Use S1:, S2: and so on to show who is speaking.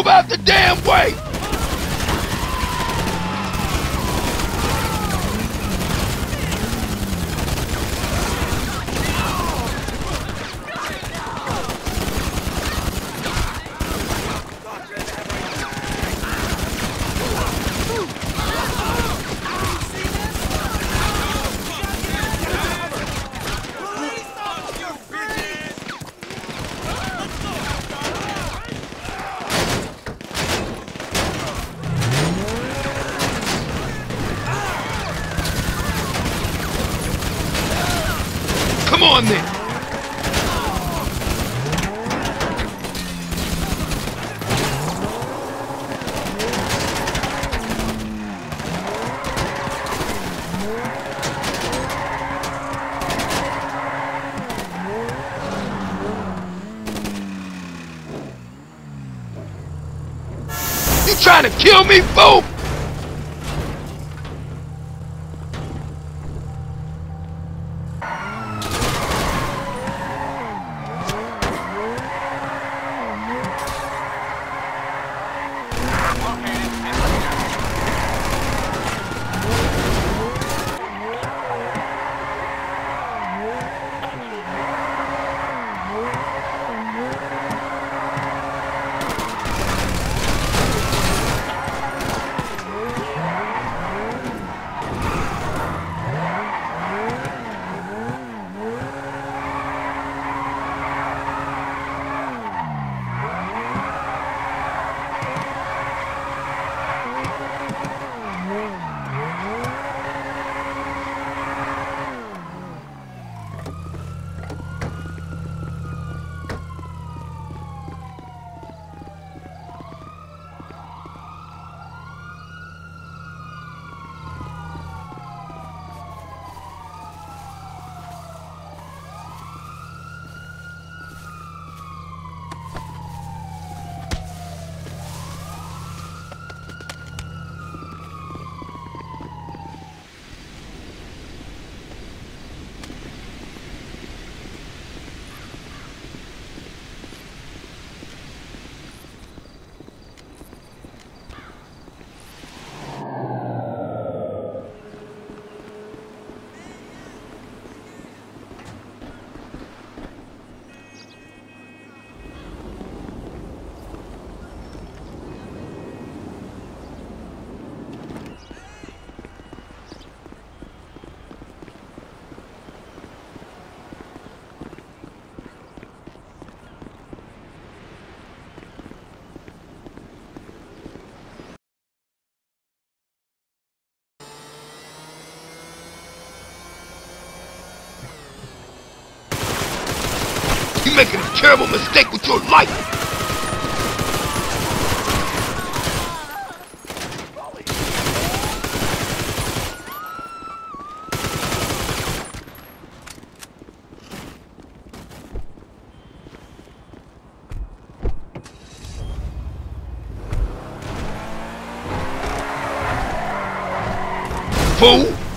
S1: Move out the damn way! Come on then! You trying to kill me, fool? Making a terrible mistake with your life! Fool!